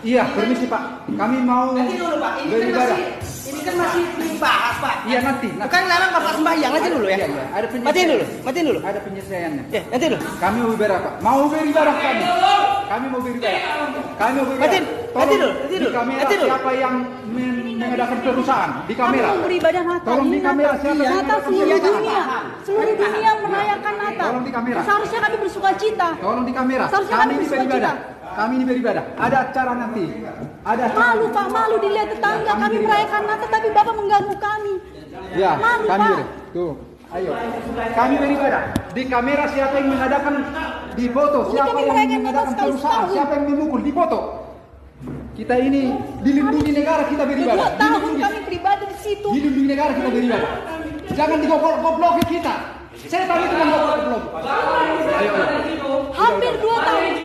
Iya, permisi Pak. Kami mau Nanti dulu Pak, ini kan beribadah. masih ini kan masih dibahas Pak. Iya nanti. nanti. Bukan larang Bapak sembahyang nanti dulu ya. Iya, iya. Ada penyelesaian. Matiin dulu, matiin dulu. Ada penyelesaiannya. Ya, nanti dulu. Kami mau beribadah Pak. Mau beribadah kami. Kami mau beribadah. Kami mau beribadah. Matiin, matiin dulu, matiin Di dulu, kamera matiin dulu. siapa yang men- mengadakan perusahaan di kamera. Kami mau beribadah Natal. Tolong di Ini kamera siapa yang Natal mengadakan seluruh dunia. Seluruh dunia merayakan Natal. Tolong di kamera. Seharusnya kami bersuka cita. Tolong di kamera. Seharusnya Kami bersuka beribadah. Kami ini beribadah. Ada acara nanti. Ada acara. Malu Pak, malu dilihat tetangga. Ya, kami Kami merayakan Natal tapi Bapak mengganggu kami. Ya, Malu, kami Pak. beri. Tuh, ayo. Kami beribadah. Di kamera siapa yang mengadakan di foto, siapa yang merayakan mengadakan perusahaan, siapa yang memukul di foto. Kita ini dilindungi negara kita beribadah. Dua tahun Dilindungi. kami beribadah di situ. Dilindungi negara kita beribadah. Jangan digoblok-goblokin kita. Saya tadi itu menggoblok-goblok.